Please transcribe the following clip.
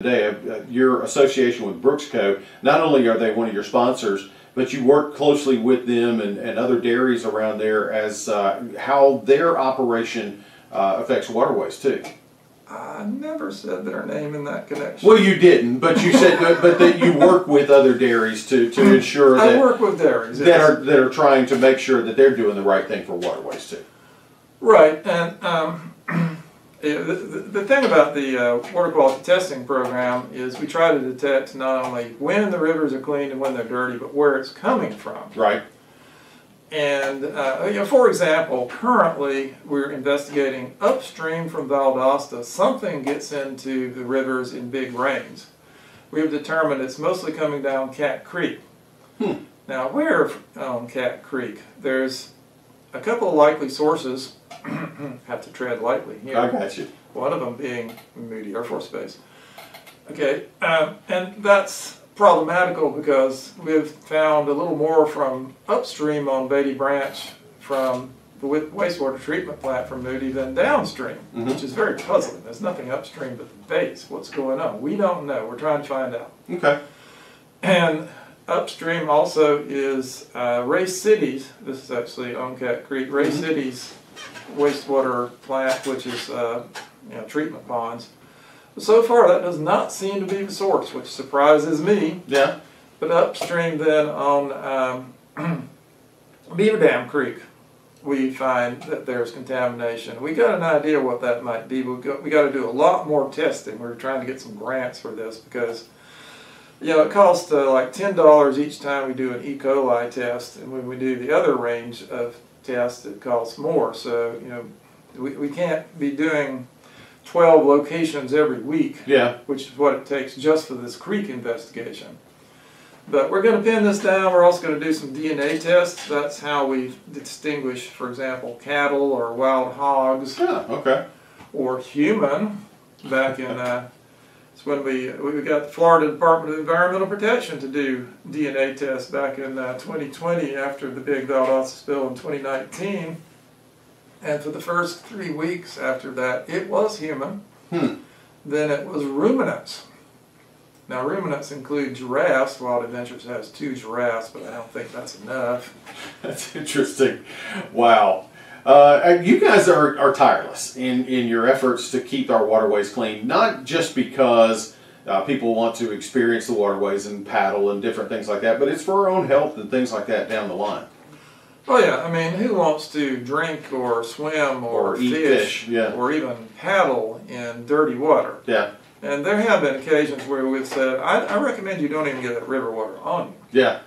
today, uh, your association with Brooksco, not only are they one of your sponsors, but you work closely with them and, and other dairies around there as uh, how their operation uh, affects waterways too. I never said their name in that connection. Well, you didn't, but you said, but, but that you work with other dairies to, to ensure that I work with dairies. that yes. are that are trying to make sure that they're doing the right thing for waterways too. Right, and um, the, the, thing about the uh, water quality testing program is we try to detect not only when the rivers are clean and when they're dirty, but where it's coming from. Right. And uh, you know, for example, currently we're investigating upstream from Valdosta. Something gets into the rivers in big rains. We've determined it's mostly coming down Cat Creek. Hmm. Now, where on Cat Creek? There's a couple of likely sources. have to tread lightly here. I got you. One of them being Moody Air Force Base. Okay, um, and that's problematical because we've found a little more from upstream on Beatty Branch from the wastewater treatment plant from Moody than downstream, Mhm. which is very puzzling. There's nothing upstream but the base. What's going on? We don't know. We're trying to find out. Okay. And upstream also is uh, Ray City's. This is actually on Cat Creek. Ray Mhm. City's wastewater plant, which is uh, you know treatment ponds. But so far, that does not seem to be the source, which surprises me. Yeah. But upstream, then on um, Beaver Dam Creek, we find that there's contamination. We got an idea what that might be. We got, we got to do a lot more testing. We're trying to get some grants for this because, you know, it costs uh, like ten dollars each time we do an E. coli test, and when we do the other range of tests, it costs more. So you know, we, we can't be doing twelve locations every week Yeah. which is what it takes just for this creek investigation. But we're going to pin this down. We're also going to do some DNA tests. That's how we distinguish, for example, cattle or wild hogs Yeah. Okay. or human. Back in, uh, it's when we we got the Florida Department of Environmental Protection to do DNA tests back in uh, 2020 after the big Valdosta spill in 2019. And for the first three weeks after that, it was human. Hmm. Then it was ruminants. Now ruminants include giraffes. Wild Adventures has two giraffes, but I don't think that's enough. That's interesting. Wow. Uh, you guys are, are tireless in, in your efforts to keep our waterways clean, not just because uh, people want to experience the waterways and paddle and different things like that, but it's for our own health and things like that down the line. Oh yeah, I mean, who wants to drink or swim or, Or fish, fish, yeah. or even paddle in dirty water? Yeah. And there have been occasions where we've said, I, I recommend you don't even get that river water on you. Yeah.